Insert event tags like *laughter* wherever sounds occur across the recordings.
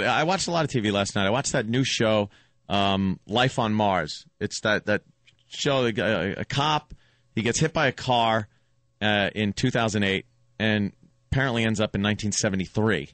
I watched a lot of TV last night. I watched that new show, um, Life on Mars. It's that that show. A, a cop he gets hit by a car uh, in 2008, and apparently ends up in 1973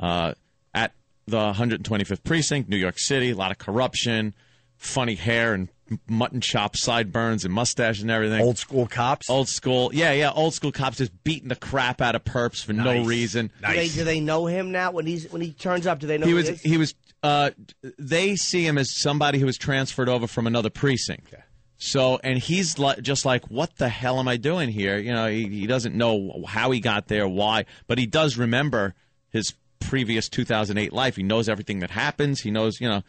uh, at the 125th precinct, New York City. A lot of corruption, funny hair and mutton chop sideburns and mustache and everything. Old school cops. Old school, yeah, yeah. Old school cops just beating the crap out of perps for no reason. Nice. Do they, do they know him now when he's when he turns up? Do they know he who was he is? he was uh they see him as somebody who was transferred over from another precinct so and he's li- just like what the hell am i doing here you know he, he doesn't know how he got there why but he does remember his previous 2008 life he knows everything that happens he knows you know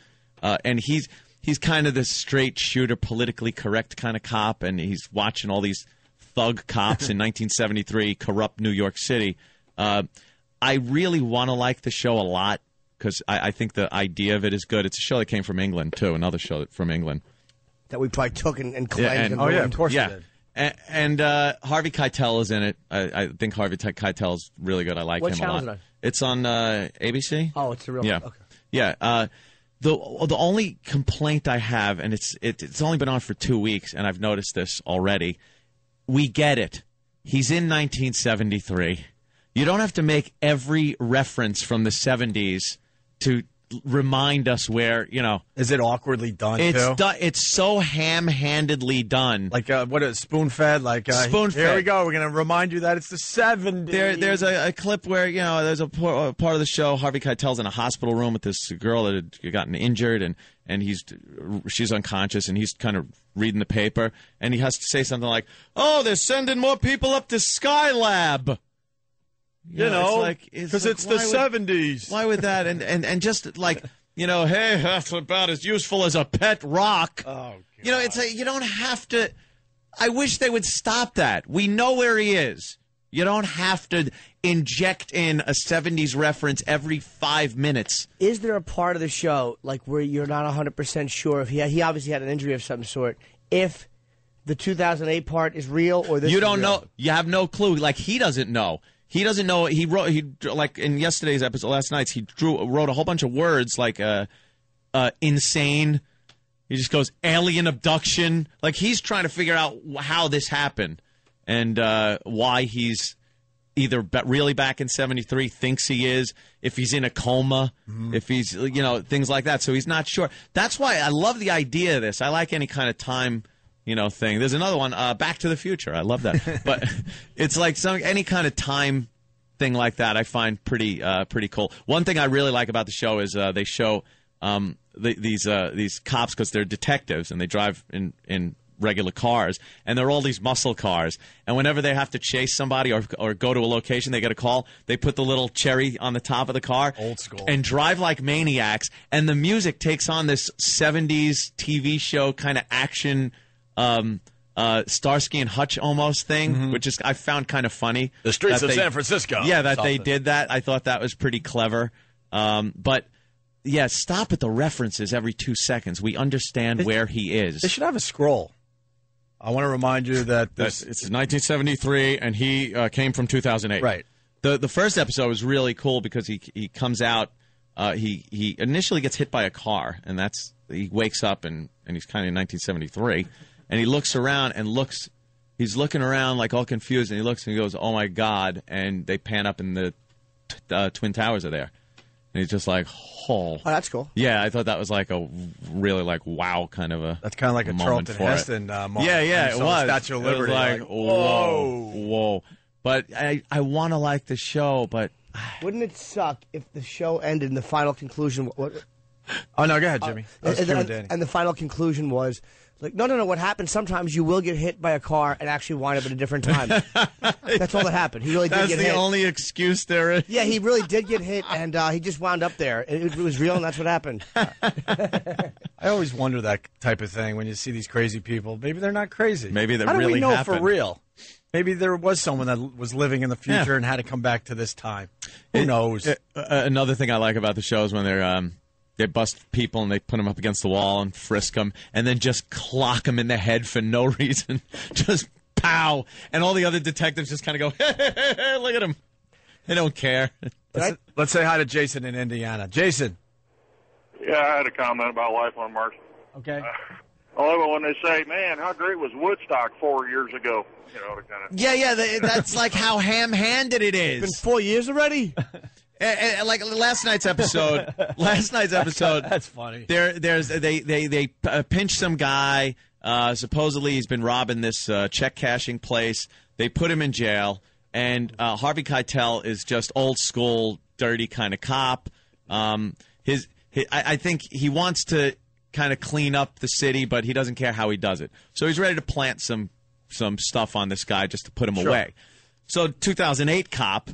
uh, and he's he's kind of this straight shooter politically correct kind of cop and he's watching all these thug cops in *laughs* 1973 corrupt new york city uh, i really want to like the show a lot because I, I think the idea of it is good. It's a show that came from England too, another show that- from England. that we probably took and, and cleansed. and- and Oh yeah, of course yeah, you did. and, and uh, Harvey Keitel is in it. I, I think Harvey Te- Keitel is really good. I like What him a channel lot. is it on? It's on uh, ABC. Oh, it's a real. Yeah, Okay. yeah. The the only complaint I have, and it's it, it's only been on for two weeks, and I've noticed this already. We get it. He's in 1973. You don't have to make every reference from the 70s to remind us where you know Is it awkwardly done it's too? done. It's so ham-handedly done. Like uh, what is spoon fed? Like uh, Spoon-fed. Here we go. We're gonna remind you that it's the '70s. There, there's a, a clip where you know there's a, a part of the show. Harvey Keitel's in a hospital room with this girl that had gotten injured, and and he's she's unconscious, and he's kind of reading the paper, and he has to say something like, "Oh, they're sending more people up to Skylab." You it's know, like- because it's it's, like, the why would- '70s. Why would that? And and and just like you know, hey, that's about as useful as a pet rock. Oh, You know, it's a, you don't have to. I wish they would stop that. We know where he is. You don't have to inject in a 70s reference every five minutes. Is there a part of the show like where you're not 100 percent sure if he had, he obviously had an injury of some sort? If the 2008 part is real or this you don't real? know. You have no clue. Like he doesn't know. He doesn't know. He wrote. He like in yesterday's episode, last night's. He drew wrote a whole bunch of words like uh, uh, insane. He just goes alien abduction. Like he's trying to figure out how this happened and uh, why he's either really back in 73 thinks he is if he's in a coma if he's you know things like that so he's not sure that's why i love the idea of this i like any kind of time you know thing. There's another one uh, back to the future. I love that. *laughs* But it's like some any kind of time thing like that i find pretty uh, pretty cool. One thing i really like about the show is uh, they show um, the, these uh, these cops because they're detectives and they drive in in regular cars and they're all these muscle cars. And whenever they have to chase somebody or, or go to a location they get a call. They put the little cherry on the top of the car Old school. and drive like maniacs. And the music takes on this 70s tv show kind of action um uh starsky and hutch almost thing which is i found kind of funny Mm-hmm. The streets of San Francisco. yeah that they did that i thought that was pretty clever um but yeah, stop at the references every two seconds. We understand where he is. They should have a scroll. I want to remind you that *laughs* this. it's 1973, and he uh, came from 2008. Right. The the first episode was really cool because he he comes out. Uh, he he initially gets hit by a car, and that's he wakes up and and he's kind of in 1973, and he looks around and looks. He's looking around like all confused, and he looks and he goes, "Oh my god!" And they pan up, and the t- uh, twin towers are there, and he's just like, "Oh." Oh, that's cool. Yeah, I thought that was like a really like wow kind of a. That's kind of like a moment Charlton for it. Heston uh, moment. Yeah, yeah, it he saw the was. Statue of It was Liberty. like, like, whoa, whoa. But I, I want to like the show, but *sighs* Wouldn't it suck if the show ended and the final conclusion? What, Oh no, go ahead, Jimmy. I was and, and- and the final conclusion was like, no, no, no. What happens? Sometimes you will get hit by a car and actually wind up at a different time. *laughs* That's all that happened. He really did that's get the only excuse there is. yeah, he really did get hit, and uh, he just wound up there. It, it was real, and that's what happened. *laughs* I always wonder that type of thing when you see these crazy people. Maybe they're not crazy. Maybe that How do really we know happened. for real? Maybe there was someone that was living in the future Yeah. and had to come back to this time. Who It- knows? uh, uh, another thing I like about the show is when they're um, they bust people and they put them up against the wall and frisk them, and then just clock them in the head for no *laughs* reason, just pow, and all the other detectives just kind of go, *laughs* hey, hey, hey, hey, look at him. They don't care. Let's, let's say hi to Jason in Indiana. Jason. Yeah, I had a comment about life on Mars. Okay. Uh, I love it when they say, "Man, how great was Woodstock four years ago?" You know, to kind of. Yeah, yeah, th- that's like how ham-handed it is. It's Been four years already. *laughs* Eh, eh, like last night's episode. *laughs* last night's episode. *laughs* That's funny. There, there's they they they uh, pinch some guy. Uh, supposedly he's been robbing this uh, check cashing place. They put him in jail, and uh, Harvey Keitel is just old school, dirty kind of cop. Um, his, hi I, I think he wants to kind of clean up the city, but he doesn't care how he does it. So he's ready to plant some some stuff on this guy just to put him away. So 2008 cop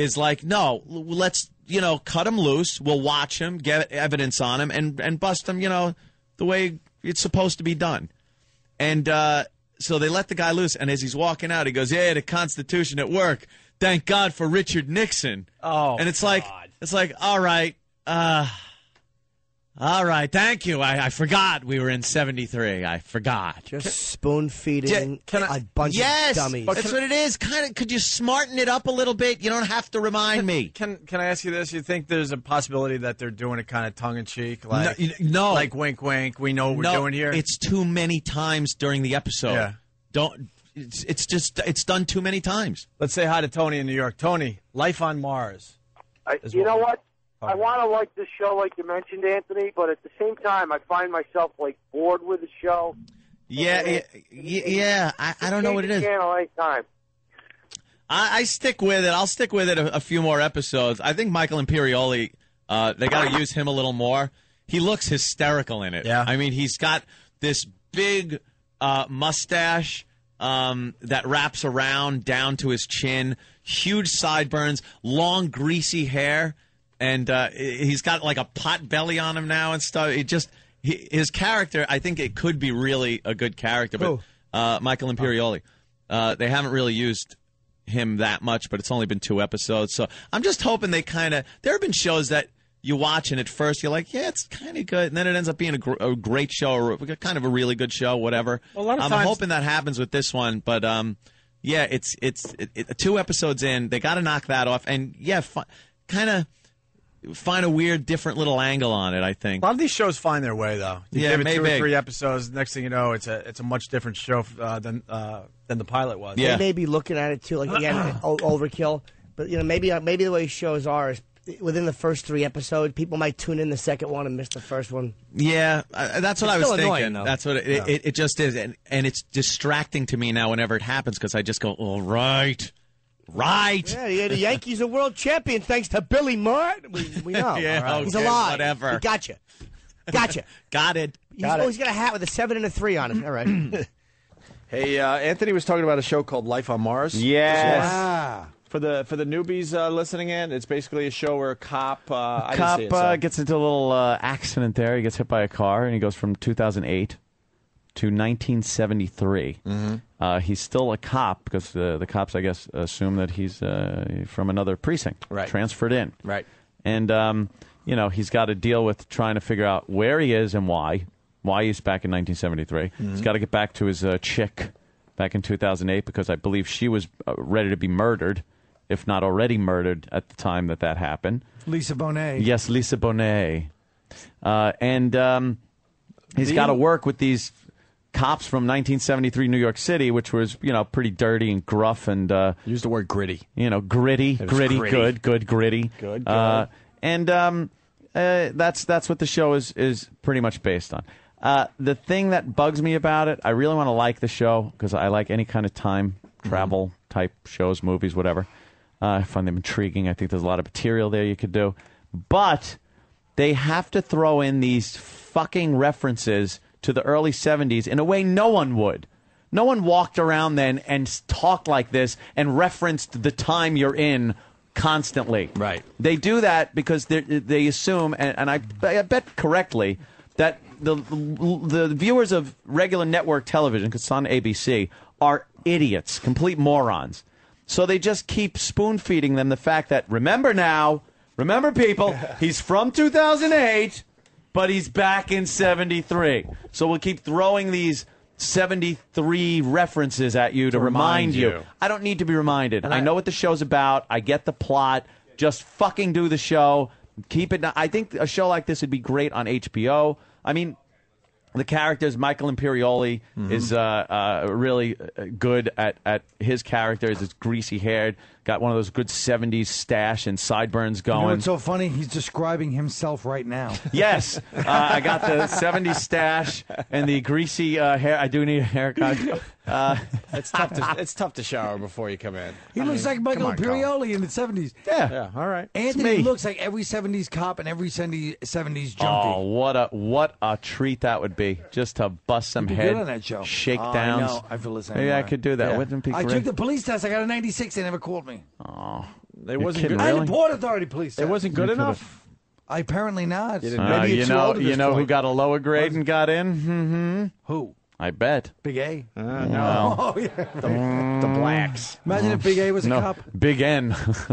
is like, no, let's you know cut him loose. We'll watch him, get evidence on him, and and bust him. You know the way it's supposed to be done. And uh, so they let the guy loose. And as he's walking out, he goes, "Yeah, the Constitution at work. Thank God for Richard Nixon." Oh, and it's like it's like, all right, uh, all right, thank you. I, I forgot we were in '73. I forgot. Just spoon feeding Yeah, can I- a bunch yes, of dummies. that's what it is. Kind of. Could you smarten it up a little bit? You don't have to remind me. Can Can I ask you this? You think there's a possibility that they're doing it kind of tongue in cheek, like No, you- no. like wink, wink. We know what we're doing here. it's too many times during the episode. Yeah. Don't. It's, it's just it's done too many times. Let's say hi to Tony in New York. Tony, life on Mars. I, you what know what? I want to like this show, like you mentioned, Anthony, but at the same time, I find myself like bored with the show. Yeah, yeah, yeah. yeah. I, I don't know what it is. Change is. the Channel anytime. I, I stick with it. I'll stick with it a, a few more episodes. I think Michael Imperioli, uh, they got to use him a little more. He looks hysterical in it. Yeah. I mean, he's got this big uh, mustache um, that wraps around down to his chin, huge sideburns, long greasy hair, and uh, he's got like a pot belly on him now and stuff. It just he, his character. I think it could be really a good character, but Who? uh, Michael Imperioli. Uh, they haven't really used him that much, but it's only been two episodes. So I'm just hoping they kind of. There have been shows that you watch and at first you're like, yeah, it's kind of good, and then it ends up being a, gr- a great show or a- kind of a really good show, whatever. Well, a lot of I'm times- hoping that happens with this one, but um, yeah, it's it's it, it, two episodes in, they got to knock that off, and yeah, kind of find a weird, different little angle on it. I think. A lot of these shows find their way though. You Yeah, give it two or three episodes. Next thing you know, it's a it's a much different show uh, than uh, than the pilot was. Yeah. They may be looking at it too, like again, *clears throat* overkill. But you know, maybe uh, maybe the way shows are is within the first three episodes, people might tune in the second one and miss the first one. Yeah, uh, that's what It's I was still annoying, thinking. though. That's what it, it, it just is, and and it's distracting to me now whenever it happens because I just go, all right, right. Yeah, yeah, the Yankees are world champion thanks to Billy Martin. We, we know. *laughs* Yeah, All right. He's okay, alive. whatever. We gotcha. Gotcha. *laughs* Got it. He's, oh, he's got a hat with a seven and a three on it. All right. *clears throat* Hey, uh, Anthony was talking about a show called Life on Mars. Yes. ah. For the for the newbies uh, listening in, it's basically a show where a cop uh, I cop see it, uh, so- gets into a little uh, accident there. He gets hit by a car, and he goes from 2008 to 1973. Mm-hmm. Uh, he's still a cop because uh, the cops, I guess, assume that he's uh, from another precinct, Right. transferred in. Right. And um, you know he's got to deal with trying to figure out where he is and why. Why he's back in 1973. Mm-hmm. He's got to get back to his uh, chick back in 2008 because I believe she was uh, ready to be murdered, if not already murdered at the time that that happened. Lisa Bonet. Yes, Lisa Bonet. Uh, and um, he's got to work with these cops from 1973 New York City, which was, you know, pretty dirty and gruff and, uh, Use the word gritty. you know, gritty, gritty, gritty. good, good, gritty. Good, Uh, and um, uh, that's that's what the show is is pretty much based on. Uh, the thing that bugs me about it, I really want to like the show because I like any kind of time travel type shows, movies, whatever. Uh, I find them intriguing. I think there's a lot of material there you could do, but they have to throw in these fucking references to the early 70s in a way no one would. No one walked around then and talked like this and referenced the time you're in constantly. Right. They do that because they they assume, and, and I, I bet correctly, that the the viewers of regular network television, because it's on ABC, are idiots, complete morons. So they just keep spoon feeding them the fact that remember now, remember people, *laughs* he's from 2008, but he's back in 73. So we'll keep throwing these 73 references at you to, remind, remind you. you. I don't need to be reminded. I, know what the show's about. I get the plot. Just fucking do the show. Keep it. I think a show like this would be great on HBO. I mean, the characters Michael Imperioli Mm-hmm. is uh, uh, really uh, good at, at his characters. It's greasy haired, got one of those good '70s stash and sideburns You know going. what's so funny? He's describing himself right now. *laughs* yes, uh, I got the '70s stash and the greasy uh, hair. I do need a haircut. *laughs* Uh, It's tough to it's tough to shower before you come in. He I looks mean, like Michael come on, Colin. Imperioli in the 70s. yeah. Yeah, all right. Anthony looks like every 70s cop and every 70s, 70s junkie. Oh, what a what a treat that would be! Just to bust some You'd be head good on that show. shakedowns. Oh, I know. I feel the same Maybe I could do that. Yeah. Wouldn't it be I took the police test. I got a 96. They never called me. It wasn't kidding, good. I Really? had the Port Authority police test. It wasn't good You enough. I apparently not. You didn't- Uh, Maybe you're you know, old you know who got a lower grade and got in? hmm Who? I bet. Big A. Uh, no, Oh, yeah. *laughs* the blacks. Imagine if Big A was a No, cop. Big N. *laughs*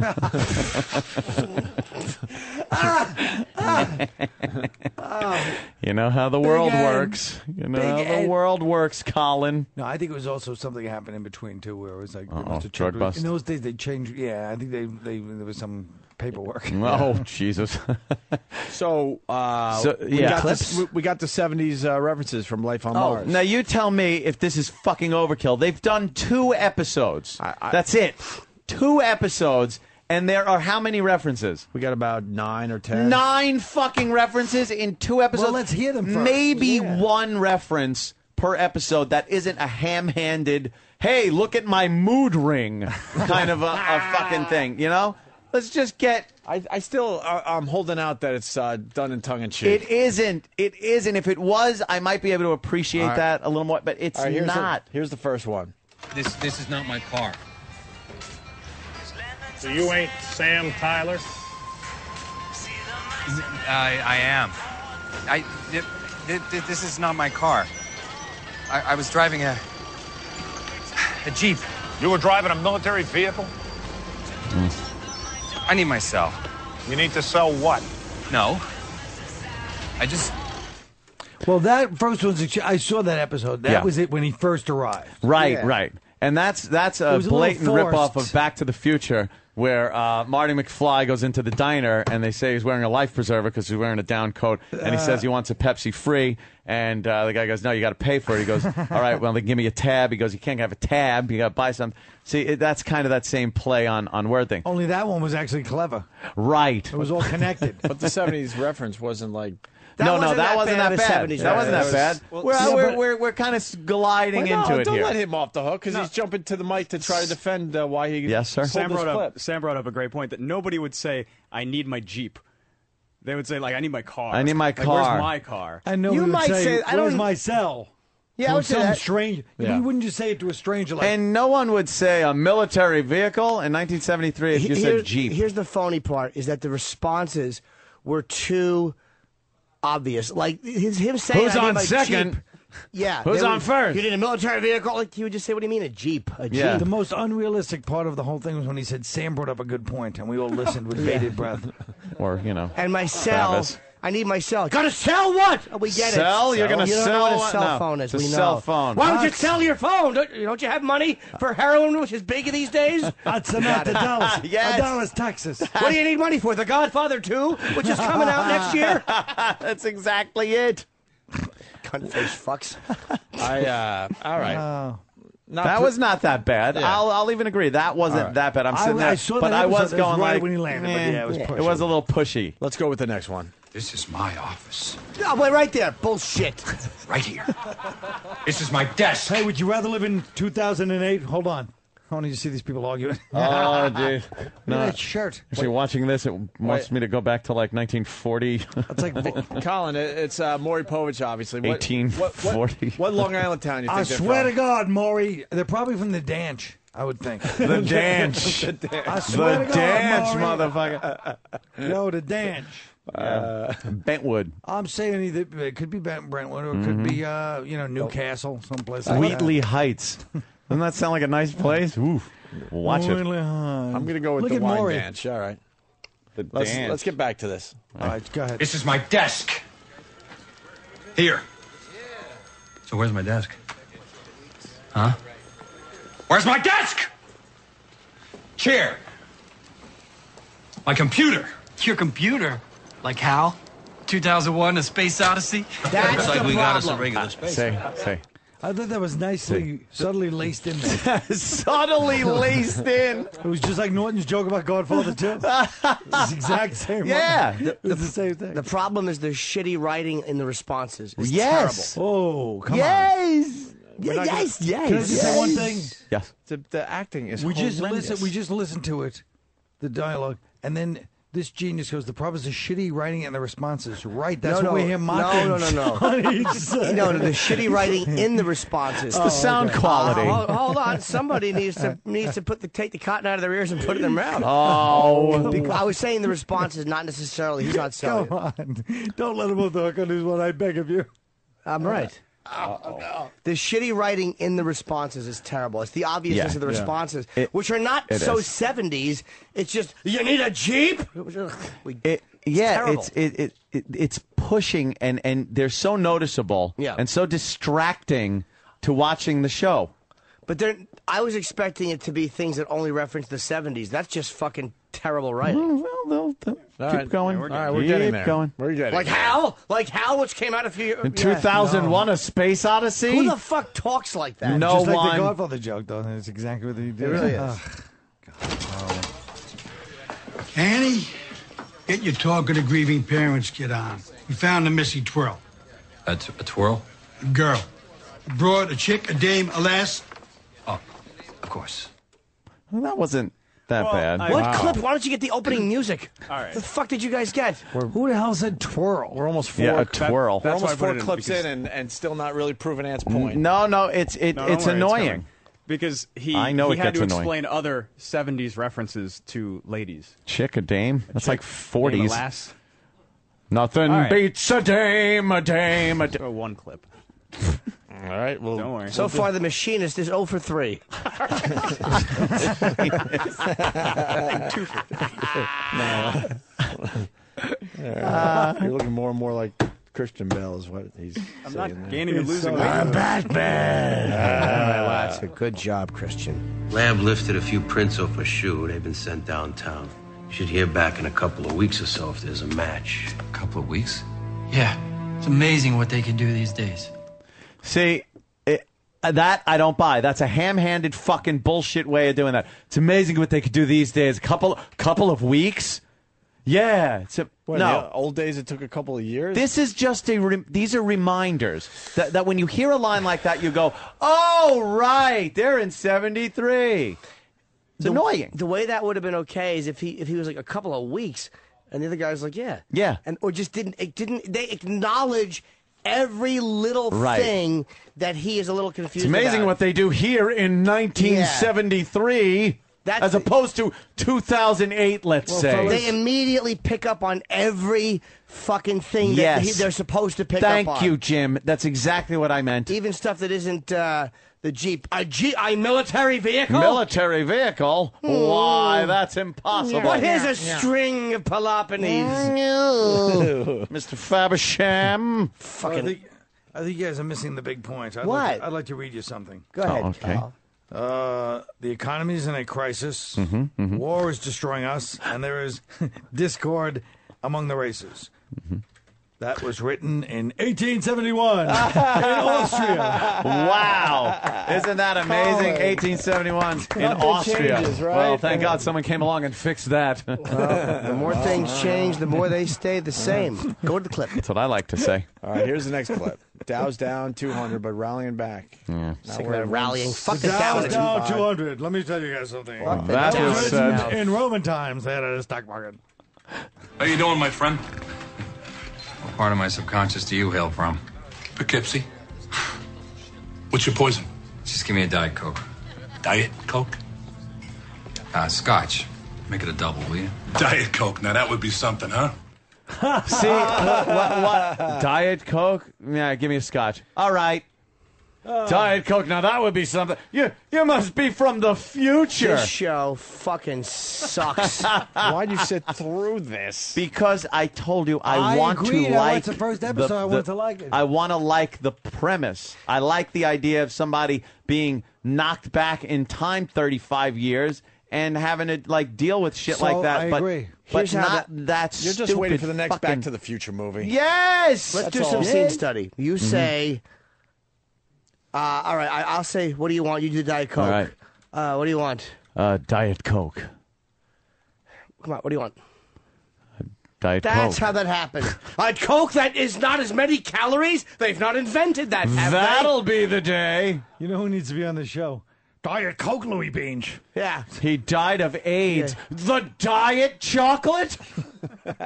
you know how the world N. works. You know Big how the N. world works, Colin. No, I think it was also something happened in between too, where it was like Uh-oh, drug bust. In those days, they changed. Yeah, I think they, they there was some paperwork. *laughs* Oh Jesus! *laughs* So, uh, So, we, yeah. got Clips? the, we- got the '70s uh, references from Life on oh, Mars. now you tell me if this is fucking overkill. They've done two episodes. I- That's it. Two episodes, and there are how many references? we got about nine or ten. Nine fucking references in two episodes. let's hear them first. Maybe Yeah. one reference per episode that isn't a ham-handed. Hey, look at my mood ring, *laughs* kind of a, a fucking thing. You know, let's just get. I, I still, uh, I'm holding out that it's uh, done in tongue and cheek. It isn't. It isn't. If it was, I might be able to appreciate All right. that a little more. But it's All right, here's not. The, here's the first one. This this is not my car. So you ain't Sam Tyler? I I am. I th- th- th- this is not my car. I, I was driving a a jeep. You were driving a military vehicle? I need my cell. You need to sell what? No. I just Well, that first one's. a I saw that episode. That Yeah. was it when he first arrived. Right, Yeah. right. And that's that's It a was a little blatant ripoff forced. of Back to the Future, where uh, Marty McFly goes into the diner and they say he's wearing a life preserver because he's wearing a down coat, and he says he wants a Pepsi free, and uh, the guy goes, "No, you got to pay for it." He goes, *laughs* "All right, well, they give me a tab." He goes, "You can't have a tab. You got to buy some." See, it, that's kind of that same play on on word thing, Only that one was actually clever. right? It was all connected. *laughs* But the '70s reference wasn't like. That no, no, that that wasn't that bad. That wasn't that bad. Well, we're, yeah, we're, we're we're kind of gliding Well, into no, it don't here. let him off the hook because he's jumping to the mic to try to defend uh, why he. Yes, sir. Sam brought up Sam brought up a great point that nobody would say I need my Jeep. They would say like I need my car. I need my Like, car. Where's my car? I know You would might say, say- I don't- my cell?" Yeah, I would say some that. strange. Yeah. You wouldn't just say it to a stranger like. And no one would say a military vehicle in 1973 if you Here- said Jeep. Here's the phony part: is that the responses were too obvious. Like his him saying, Who's I need on my second? Jeep. Yeah. Who's they on would- first? You need a military vehicle. Like he would just say, "What do you mean a jeep? A jeep?" Yeah. the most unrealistic part of the whole thing was when he said Sam brought up a good point, and we all listened with *laughs* bated breath. or you know, And my cell. Travis. I need my cell. Gotta sell what? Oh, we get Sell? it. You're gonna you don't sell know what what? a cell No. phone is. It's a we know. cell phone. Why don't you sell your phone? Don't, don't you have money for heroin, which is big these days? That's not the Dallas. *laughs* Yes. Dallas, Texas. what do you need money for? The Godfather 2, which is coming out next year? *laughs* That's exactly it. Cunt face fucks. I. Uh, all right. Oh. Not That pre- was not that bad. Yeah. I'll, I'll even agree. That wasn't All right. that bad. I'm I- sitting there, I saw but that I was episode. It was going right like when he landed, but eh, yeah, it was it pushy. was a little pushy. Let's go with the next one. This is my office. No, wait, right there. Bullshit. *laughs* Right here. this is my desk. Hey, would you rather live in 2008? Hold on. I want to see these people arguing. Oh, *laughs* dude. Look at No, that shirt. actually, watching this, it wants Wait. me to go back to like 1940. That's like *laughs* Colin, it- it's uh, Maury Povich, obviously. What, 1840. What, what, what Long Island town you think I they're swear from? to God, Maury, they're probably from the Danch. I would think. the dance. I the swear to God, dance, motherfucker. No, the Danch. *laughs* Bentwood. I'm saying either it could be Brent- Brentwood or it could be uh, you know Newcastle, someplace like Wheatley Heights. Doesn't that sound like a nice place? *laughs* Oof. Watch that. it. Wheatley Heights. I'm going to go with Look the at wine Maury. bench. All right. The Let's, dance. let's get back to this. All right, go ahead. This is my desk. Here. So where's my desk? Huh? Where's my desk? Chair. My computer. Your computer? Like how? 2001: A Space Odyssey. That's Looks like we got us a regular space. Say, say. I thought that was nicely, subtly laced in there. *laughs* Subtly laced in. *laughs* It was just like Norton's joke about Godfather 2. *laughs* it's the exact same. Yeah. It was the same thing. The problem is the shitty writing in the responses. It's Yes. terrible. Oh, come yes. We're not yes, yes. Can I just say one thing? Yes. The, the acting is we just horrendous. listen. We just listened to it, the dialogue, and then this genius goes. The problem is the shitty writing and the responses. Right, that's no, what no, we hear mocking. no, no, no. on *laughs* each *laughs* no, no, the shitty writing in the *laughs* responses. It's the sound quality. Uh, hold, hold on, somebody needs to needs to put the take the cotton out of their ears and put it in their mouth. Oh. Because I was saying the responses, not necessarily. He's not selling. Come on, don't let him off the hook on this one. I beg of you. I'm right. The shitty writing in the responses is terrible. It's the obviousness Yeah. of the Yeah. responses, It- which are not it so is. 70s. It's just you need a jeep. We- It, yeah, terrible. it's it, it, it it's pushing and and they're so noticeable Yeah. and so distracting to watching the show. But they're, I was expecting it to be things that only reference the 70s. That's just fucking terrible writing. Well, they'll, they'll keep right. going. All right, we're keep getting there. going. We're getting Like there. Hal? Like Hal, which came out a few years In 2001, A Space Odyssey. Who the fuck talks like that? No Just like the Godfather joke, though. That's exactly what he did. It really is. Ugh. Annie, get your talk of the grieving parents, get on. We found the missing twirl. A, t- a twirl? A girl. A broad, a chick, a dame, a lass. Oh, of course. Well, that wasn't that Well, bad. I- What Wow. clip? Why don't you get the opening music? All right. The fuck did you guys get? Who the hell said twirl? We're almost four. Yeah, a that- twirl. we're That's why I almost put four it in, clips in, and, and still not really proving Ant's point. No, no, it's it, No, it's worry, annoying. coming. because he I know he it had gets to annoying. explain other '70s references to ladies. Chick a dame. That's like forties. lass. Nothing All right. beats a dame, a dame, a dame. One clip. All right. Well, Don't worry. So far, the machinist is 0 for 3. *laughs* *laughs* you're looking more and more like Christian Bale, is what he's saying. I'm saying. not there. gaining or losing weight. Batman. that's ah, ah. a good job, Christian. Lab lifted a few prints off a shoe. They've been sent downtown. You should hear back in a couple of weeks or so if there's a match. A couple of weeks? Yeah. It's amazing what they can do these days. See, it, uh, that I don't buy. That's a ham-handed fucking bullshit way of doing that. It's amazing what they could do these days. A couple, couple of weeks. Yeah, it's a, What, no. the old days, it took a couple of years. This is just a. Re- these are reminders that, that when you hear a line like that, you go, "Oh right, they're in '73." It's The- annoying. The way that would have been okay is if he if he was like a couple of weeks, and the other guy was like, yeah, Yeah. and or just didn't it didn't they acknowledge every little Right. thing that he is a little confused. It's amazing about. what they do here in 1973, That's as opposed to 2008. Let's say. They immediately pick up on every fucking thing that Yes. he, they're supposed to pick Thank up on. you, Jim. That's exactly what I meant. Even stuff that isn't uh, the Jeep. A Jeep, a military vehicle. Military vehicle? Why, that's impossible. What is a string of Peloponnese? *laughs* Mr. Fabersham. I think, I think you guys are missing the big point. I'd What? Like to, I'd like to read you something. Go ahead. Oh, okay. pal. Uh, the economy is in a crisis. Mm-hmm, War is destroying us, and there is *laughs* discord among the races. Mm-hmm. That was written in 1871 *laughs* in Austria. Wow. Isn't that amazing? 1871 in Austria. changes, right? Well, thank God someone came along and fixed that. The more *laughs* things change, the more they stay the same. Go to the clip. That's what I like to say. All right, here's the next clip. Dow's down 200, but rallying back. Yeah. Sick of that rallying. Fuck the Down, Dow. down 200. Let me tell you guys something. That Dow. was In- said. in Roman times, they had a stock market. How you doing, my friend? What part of my subconscious do you hail from? Poughkeepsie. What's your poison? Just give me a Diet Coke. Diet Coke? Uh, scotch. Make it a double, will you? Diet Coke. Now that would be something, huh? *laughs* See, what, what, what? Diet Coke? Yeah, give me a scotch. All right. Diet Coke. Now that would be something. You you must be from the future. This show fucking sucks. *laughs* Why'd you sit through this? Because I told you I, I want agreed. to I like watched the first episode. I wanted to like it. I want to like the premise. I like the idea of somebody being knocked back in time 35 years and having to like deal with shit So, like that. I but agree. but Here's how not that- that. You're just waiting stupid for the next fucking- Back to the Future movie. Yes. Let's That's do some all. scene study. You Mm-hmm. say, uh, all right, I, I'll say, what do you want? You do Diet Coke. All right. Uh, what do you want? Uh, Diet Coke. Come on, what do you want? Diet Coke. That's Coke. how that happened. *laughs* A Coke that is not as many calories? They've not invented that, have That'll be the day. You know who needs to be on the show? Diet Coke, Louis Beans. Yeah. He died of AIDS. The diet chocolate? *laughs*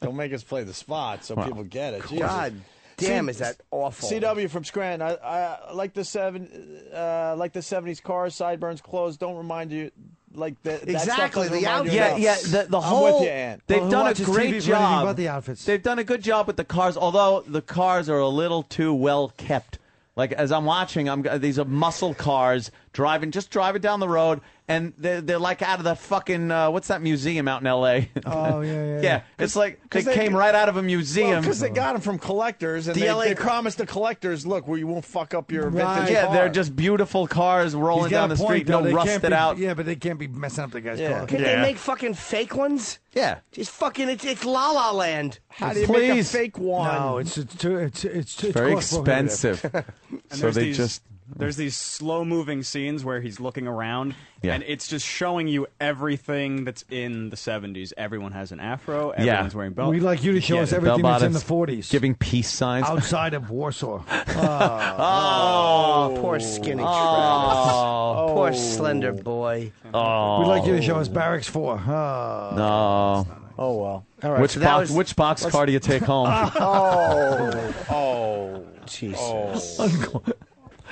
Don't make us play the spot so people get it. Jesus. God damn, is that awful. CW from Scranton. I, I like the seven, uh, like the seventies cars, sideburns, clothes. Don't remind you like the, that Exactly, the outfits. Yeah, yeah. The, the I'm whole with you, Ant. they've Well, done a watches TV great job. about the outfits? They've done a good job with the cars, although the cars are a little too well kept. Like as I'm watching, I'm these are muscle cars driving, just driving down the road, and they're, they're like out of the fucking uh, what's that museum out in L.A. Oh, *laughs* yeah, yeah, yeah. yeah. It's like they, 'cause they- came right out of a museum. because they got them from collectors, and The they, LA they promised the collectors, "Look, we won't fuck up your Right. vintage yeah, car." they're just beautiful cars rolling down the point, street, though. no They can't rusted be- out. Yeah, but they can't be messing up the guy's Yeah. car. Can Yeah. they make fucking fake ones? Yeah. Just fucking, it's, it's La La Land. How do you make a fake one? No, it's it's too it's it's, it's Very expensive. *laughs* And so they these, just there's these slow moving scenes where he's looking around Yeah. and it's just showing you everything that's in the 70s. Everyone has an afro, Yeah. everyone's wearing belts. We'd like you to show Yeah, us everything that's in the 40s. giving peace signs. outside of Warsaw. *laughs* Oh. oh, poor skinny oh. Travis. Oh. oh, Poor slender boy. oh. We'd like you to show us Barracks 4. Oh. No. oh well. All right, Which so box? was- Which box car do you take home? *laughs* Oh, *laughs* Oh, Jesus. uncalled,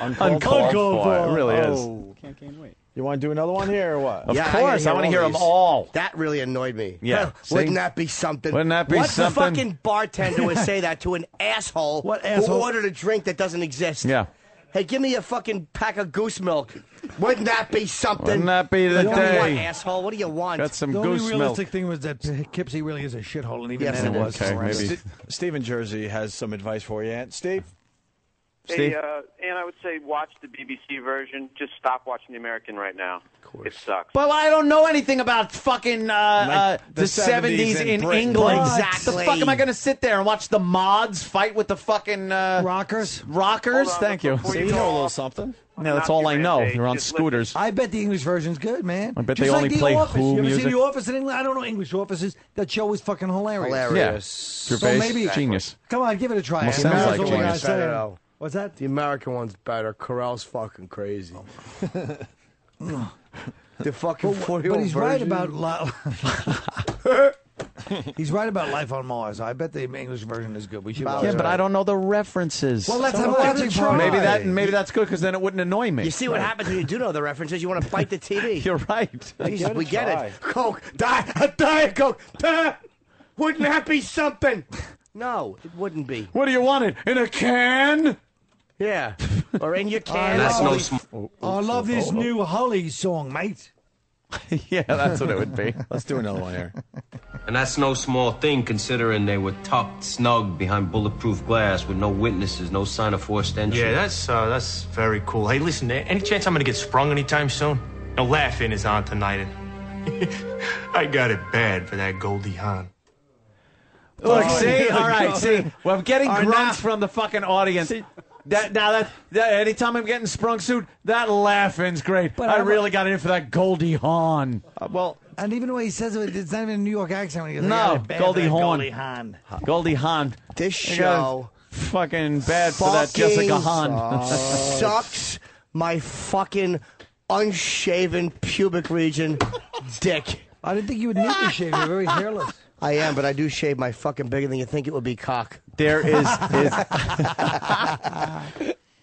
Uncalled Uncalled for. for. It really oh. is. Oh. Can't gain weight. You want to do another one here or what? Of Yeah, I course, I gotta want to hear them all. That really annoyed me. Yeah, Huh. *laughs* Wouldn't that be something? Wouldn't that be something? what something? fucking bartender would say that to an *laughs* asshole, What who ordered a drink that doesn't exist? Yeah. Hey, give me a fucking pack of goose milk. Wouldn't that be something? Wouldn't that be the What do you want, day? asshole? What do you want? Got some The only goose milk. The realistic thing was that Kipsy really is a shithole, and even Yes, then it it is. was. Okay, horrendous. maybe. St- Steve in Jersey has some advice for you, Ant. Steve. Steve? Hey, uh, and I would say watch the BBC version. Just stop watching the American right now. Of course. It sucks. But I don't know anything about fucking uh, uh, the the 70s 70s in in Britain. England. Exactly. The fuck am I going to sit there and watch the mods fight with the fucking uh, Rockers? rockers? Hold on, Thank you. before So you you go know a little off, something. No, that's Not all your I know. rampage, You're on just listen. scooters. I bet the English version's good, man. I bet Just they like only the play Office. Who you ever music. seen The Office in England? I don't know English offices. That show was fucking hilarious. Hilarious. Yeah. So Gervais, maybe genius. Come on, give it a try. Almost sounds That's like all I genius. gotta say. Better, though. What's that? The American one's better. Carell's fucking crazy. Oh, *laughs* the fucking But, 40 but he's right about li- *laughs* he's right about life on Mars. I bet the English version is good. We should. watch Yeah, it. but I don't know the references. Well, let's So have a give it a watching try. maybe that maybe that's good because then it wouldn't annoy me. You see what happens when you do know the references? You want to bite the TV. *laughs* You're right. Jesus, Give it a we get try. it. Coke, diet, diet Coke. Duh. Wouldn't that be something? No, it wouldn't be. What do you want it in a can? Yeah, or in your *laughs* can. That's no sm- I love this new Holly song, mate. *laughs* yeah, that's what it would be. *laughs* Let's do another one here. And that's no small thing considering they were tucked snug behind bulletproof glass with no witnesses, no sign of forced entry. Yeah, that's uh, that's very cool. Hey, listen, any chance I'm gonna get sprung anytime soon? No, Laugh-In is on tonight. and I got it bad for that Goldie Hawn. Look, Oh, see, yeah, all right, God. see, well, I'm getting All right, grunts from the fucking audience. That now that, that anytime I'm getting sprung suit, that Laugh-In's great. But I I'm- really got in for that Goldie Hawn. Uh, well, And even the way he says it, it's not even a New York accent. When he goes, No, I it bad Goldie Hawn. Goldie Hawn. Goldie Hawn. This show fucking bad for that Jessica Hahn. *laughs* sucks my fucking unshaven pubic region dick. I didn't think you would need to shave. You're very hairless. I am, but I do shave my fucking bigger than you think it would be cock. There is, is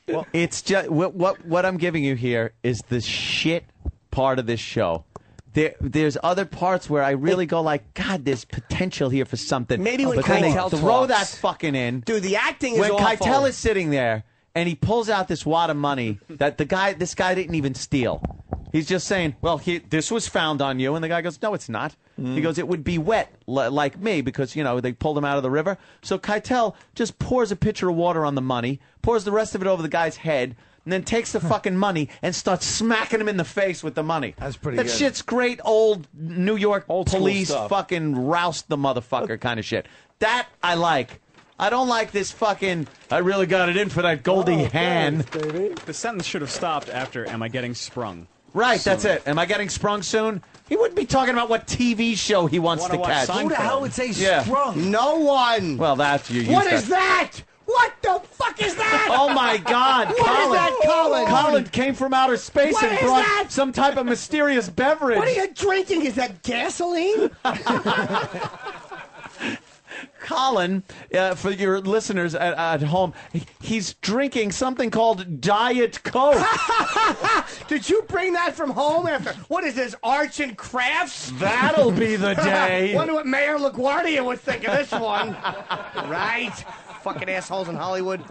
*laughs* it's just what, what what I'm giving you here is the shit part of this show. There, there's other parts where I really go like, God, there's potential here for something. Maybe when but then they Keitel throw talks. that fucking in. Dude, the acting is when awful. Keitel is sitting there and he pulls out this wad of money that the guy, this guy didn't even steal. He's just saying, "Well, he, this was found on you," and the guy goes, "No, it's not." He mm. goes, "It would be wet li- like me because you know they pulled him out of the river." So Keitel just pours a pitcher of water on the money, pours the rest of it over the guy's head, and then takes the *laughs* fucking money and starts smacking him in the face with the money. That's pretty That good. shit's great old New York school police fucking roust the motherfucker uh, kind of shit. That I like. I don't like this fucking. I really got it in for that oh, Goldie Hawn. The sentence should have stopped after "Am I getting sprung?" Right, that's it. Am I getting sprung soon? He wouldn't be talking about what TV show he wants Wanna to catch. Who the hell would say Yeah. sprung? No one. Well, that's you. What is used that? What the fuck is that? Oh my God, What is Colin! that, Colin? Colin came from outer space What and brought that? some type of mysterious beverage. What are you drinking? Is that gasoline? *laughs* Colin, uh, for your listeners at, at home, he's drinking something called Diet Coke. *laughs* Did you bring that from home after? What is this, arts and crafts? That'll be the *laughs* day. Wonder what Mayor LaGuardia would think of this one. right? Fucking assholes in Hollywood.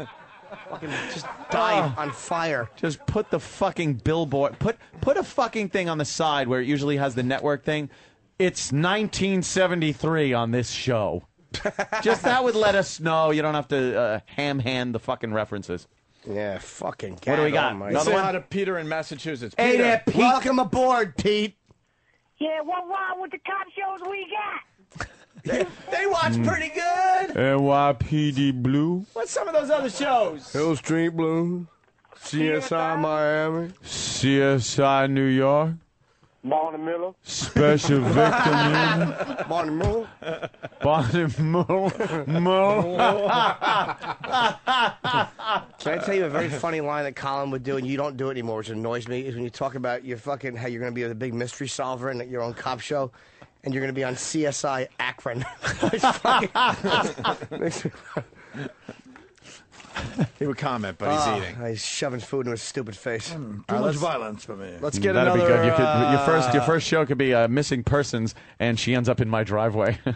Fucking just die Ah. on fire. Just put the fucking billboard. Put put a fucking thing on the side where it usually has the network thing. It's 1973 on this show. Just that would let us know. You don't have to uh, ham hand the fucking references. Yeah, fucking. What do we got? God Another Say one? hi to Peter in Massachusetts. Hey Peter. there, Pete. Welcome aboard, Pete. Yeah, what wrong with the cop shows we got? They watch pretty good. NYPD Blue. What's some of those other shows? Hill Street Blues, CSI Miami, CSI New York. Barney Miller. Special *laughs* Victim Unit. Barney Miller. Barney Mo. Can I tell you a very funny line that Colin would do, and you don't do it anymore, which annoys me, is when you talk about your fucking how you're going to be the big mystery solver in your own cop show, and you're going to be on CSI Akron. *laughs* It's fucking- *laughs* *laughs* He would comment, but he's Ah, eating. He's shoving food into his stupid face. Too All right, much let's- violence for me. Let's get That'd another. be good. You could, your first your uh, first show could be uh, missing persons, and she ends up in my driveway. *laughs*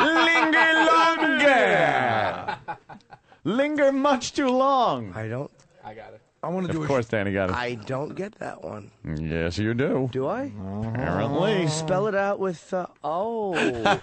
Linger longer. *laughs* Linger much too long. I don't. I got it. I want to do Of a course, Danny got it. I don't get that one. Yes, you do. Do I? Apparently. Spell it out with. Uh, oh. *laughs*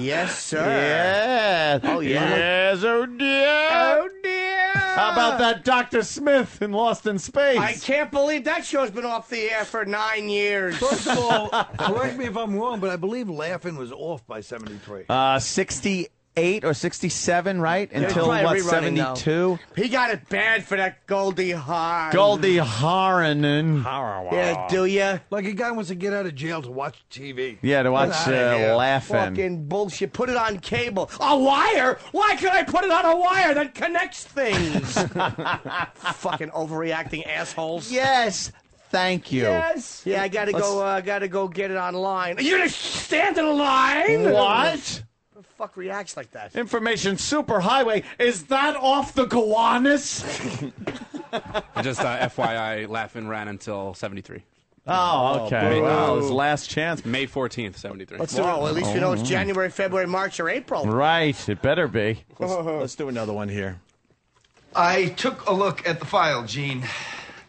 yes, sir. Yes. Oh, yeah. Yes, oh dear. Oh dear. How about that Dr. Smith in Lost in Space? I can't believe that show's been off the air for nine years. First of all, *laughs* correct me if I'm wrong, but I believe Laugh-In was off by 73. Uh, 68 or 67, right? Until probably what, rerunning now. 72? He got it bad for that Goldie Hawn. Goldie Haranen. Yeah, do ya? Like a guy wants to get out of jail to watch TV. Yeah, to watch Get outta here. uh, Laugh-In. Fucking bullshit. Put it on cable. A wire? Why could I put it on a wire that connects things? *laughs* Fucking overreacting assholes. Yes. Thank you. Yes. Yeah, I gotta Let's- go. Uh, gotta go get it online. You're you gonna stand in line? What? Who the fuck reacts like that? Information superhighway. Is that off the Gowanus? *laughs* Just uh, FYI, Laugh-In ran until 73. Oh, okay. boo. Wow, his last chance. May 14th, 73. Let's do well, at least we know it's Oh. January, February, March, or April. Right, it better be. *laughs* Let's, let's do another one here. I took a look at the file, Gene.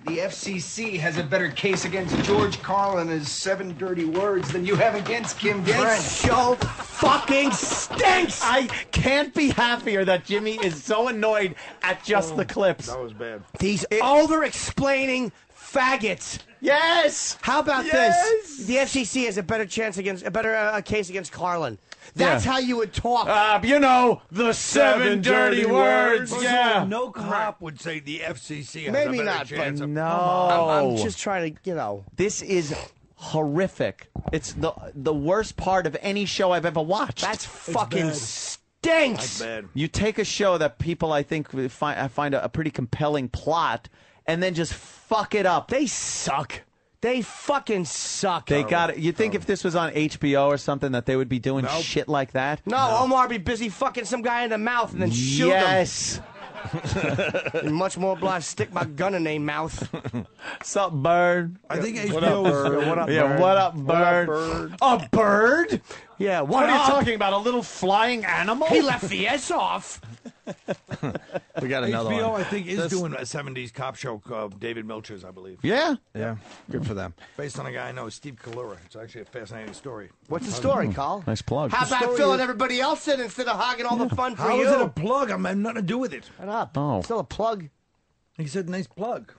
The FCC has a better case against George Carlin and his seven dirty words than you have against Kim This show fucking stinks. I can't be happier that Jimmy is so annoyed at just the clips. That was bad. These over-explaining faggots. Yes. How about Yes. this? The FCC has a better chance against a better uh, case against Carlin. That's Yeah. how you would talk. Uh, you know, the seven, dirty, words. First of Yeah. all, no cop would say the FCC has Maybe a better not, but of- no. I'm, I'm just trying to, you know. This is horrific. It's the the worst part of any show I've ever watched. That's fucking bad. stinks. That's. You take a show that people I think find, I find a, a pretty compelling plot, and then just fuck it up. They suck. They fucking suck. They got it. You think if this was on HBO or something that they would be doing shit like that? No, Omar be busy fucking some guy in the mouth and then shoot yes. *laughs* him. Much more obliged stick my gun in their mouth. Sup, bird? I think What HBO up, bird? What up, Yeah, bird? what up, bird? bird? A bird? Yeah, what, What are you up? talking about? A little flying animal? He left the S off. *laughs* We got another HBO, one. I think, is This- doing a 70s cop show called David Milch's, I believe. Yeah. Yeah, good for them. Based on a guy I know, Steve Kalura. It's actually a fascinating story. What's the story, Carl? Nice plug. How The about story filling is- everybody else in instead of hogging all the fun for How you? is it a plug? I'm, I have nothing to do with it. Shut up. Oh. Still a plug. He said, "Nice plug."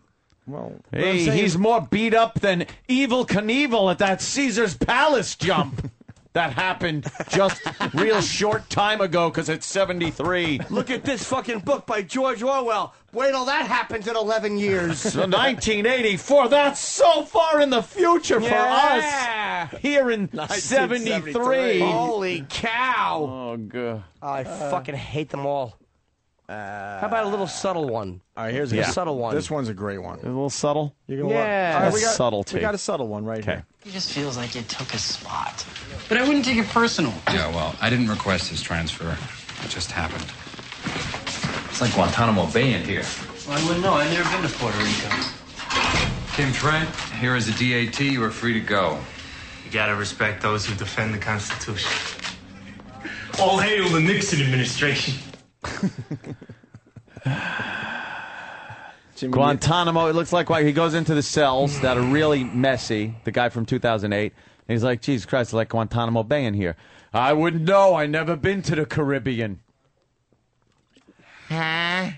Well, Hey, he's more beat up than Evel Knievel at that Caesar's Palace jump. *laughs* that happened just real short time ago because it's 73. Look at this fucking book by George Orwell. Wait till that happens in 11 years. So 1984, that's so far in the future for Yeah. us. Here in 73. Holy cow. Oh, God. I fucking hate them all. How about a little subtle one? All right, here's a a subtle one. This one's a great one. A little subtle? You can Yeah. All right, we got, Subtlety. We got a subtle one right here. He just feels like you took a spot. But I wouldn't take it personal. Yeah, well, I didn't request his transfer. It just happened. It's like Guantanamo Bay in here. Well, I wouldn't know. I've never been to Puerto Rico. Kim Trent, here is a DAT. You are free to go. You gotta respect those who defend the Constitution. All hail the Nixon administration. *laughs* Guantanamo. It looks like why he goes into the cells that are really messy. The guy from 2008. And he's like, Jesus Christ, it's like Guantanamo Bay in here. I wouldn't know. I never been to the Caribbean. Huh?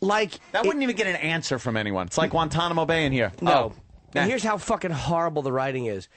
Like that wouldn't even get an answer from anyone. It's like mm. Guantanamo Bay in here. No. Oh. And here's how fucking horrible the writing is.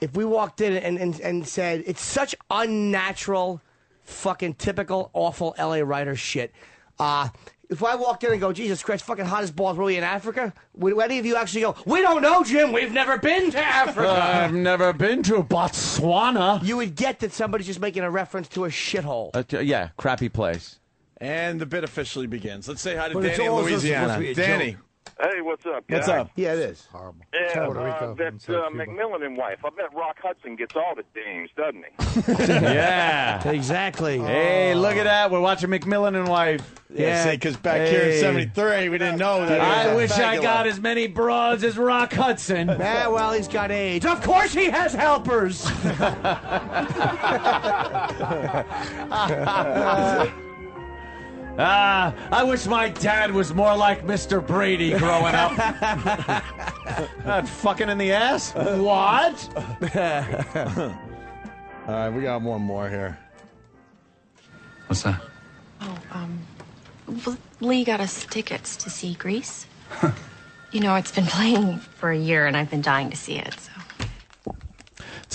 If we walked in and, and, and said, it's such unnatural, fucking typical, awful LA writer shit. Uh, if I walked in and go, Jesus Christ, fucking hottest balls, were we in Africa? Would any of you actually go, we don't know, Jim, we've never been to Africa? I've never been to Botswana. you would get that somebody's just making a reference to a shithole. Uh, t- yeah, crappy place. And the bit officially begins. Let's say hi to But it's Danny in also supposed to Louisiana. be a Danny. joke. Hey, what's up, What's up? Yeah, it is. Horrible. Yeah, Puerto Rico uh, that and uh, Cuba. McMillan wife. I bet Rock Hudson gets all the dames, doesn't he? *laughs* yeah. Exactly. Hey, look at that. We're watching McMillan and wife. Yeah, because back here in 73, we didn't know that. I wish I got as many broads as Rock Hudson. *laughs* Yeah, well, he's got AIDS. Of course he has helpers. *laughs* Ah, I wish my dad was more like Mr. Brady growing up. *laughs* Not fucking in the ass? What? *laughs* All right, we got one more here. What's that? Oh, um, Lee got us tickets to see Grease. you know, it's been playing for a year, and I've been dying to see it. So.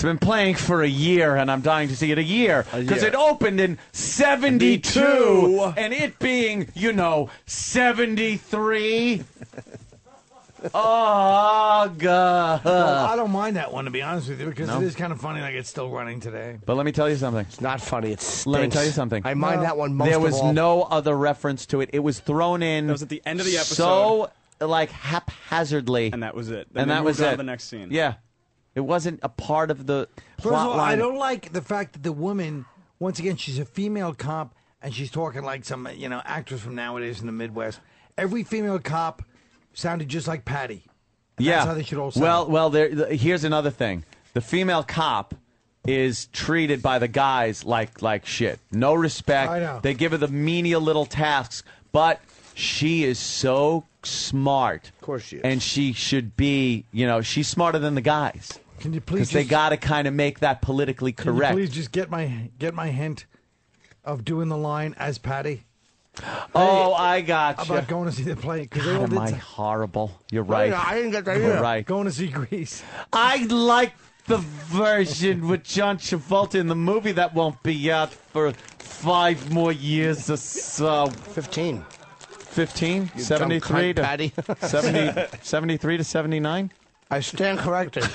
It's been playing for a year, and I'm dying to see it a year because it opened in '72, 72. and it being, you know, '73. oh God! Well, I don't mind that one to be honest with you because No? it is kind of funny. Like it's still running today. But let me tell you something. It's not funny. It's Let me tell you something. I mind that one most there of was all. no other reference to it. It was thrown in. That was at the end of the episode. So like haphazardly, And that was it. Then and they that moved was on it. to the next scene. Yeah, it wasn't a part of the First plot of all, line. I don't like the fact that the woman, once again, she's a female cop and she's talking like some you know actress from nowadays in the Midwest. Every female cop sounded just like Patty. And yeah. that's how they should all sound. well, well, there. th- Here's another thing: the female cop is treated by the guys like like shit. No respect. I know. They give her the menial little tasks, but she is so smart. Of course she is. And she should be. You know, she's smarter than the guys. Can you please Because they got to kind of make that politically Can you correct. please just get my get my hint of doing the line as Patty. Oh, I got you. About going to see the play because they all did. am I horrible? You're right. I didn't get that You're either. right. Going to see Grease. I like the version with John Travolta in the movie that won't be out for five more years or so. 15. 15? 73 to Patty. 70, *laughs* 73 to 79? I stand corrected. *laughs*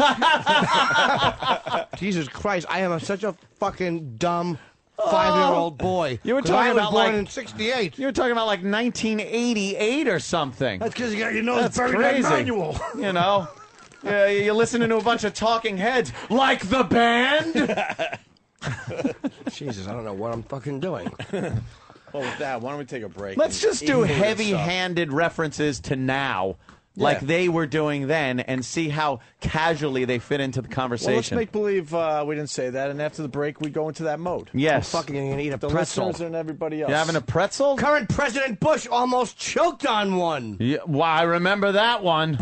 *laughs* Jesus Christ, I am a, such a fucking dumb five-year-old oh. boy. You were 'Cause talking I was about born like in '68. You were talking about like 1988 or something. That's because you got your nose That's buried crazy. in that manual. *laughs* You know, yeah, you're listening to a bunch of talking heads like the band. Jesus, I don't know what I'm fucking doing. Well, with that, why don't we take a break? Let's and just do eat this up? heavy-handed references to now, like they were doing then, and see how casually they fit into the Well, let's make believe uh, we didn't say that, and after the break, we go into that mode. Yes. I'm fucking gonna eat a The pretzel. listeners and everybody else. you having a pretzel? Current President Bush almost choked on one. Yeah, well, I remember that one.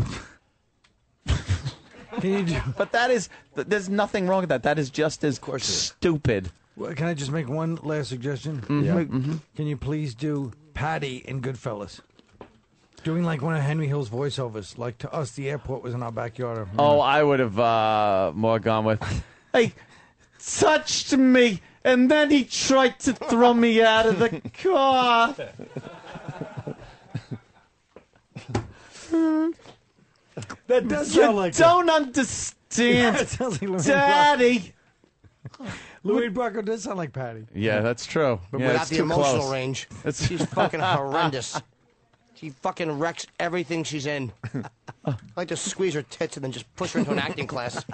Can you do? But that is, there's nothing wrong with that. That is just as stupid. Well, Can I just make one last suggestion? Yeah. Make- Can you please do Patty in Goodfellas? Doing like one of Henry Hill's voiceovers, like to us, the airport was in our backyard. Oh, I would have uh, more gone with, *laughs* hey, touched me, and then he tried to throw me out of the car. that does you sound like don't Yeah, understand, *laughs* it sounds like Louis Daddy. Lorraine Bracco does sound like Patty. Yeah, that's true. But yeah, without it's the emotional close. range, It's- she's fucking horrendous. *laughs* She fucking wrecks everything she's in. *laughs* I like to squeeze her tits and then just push her into an acting class. *laughs*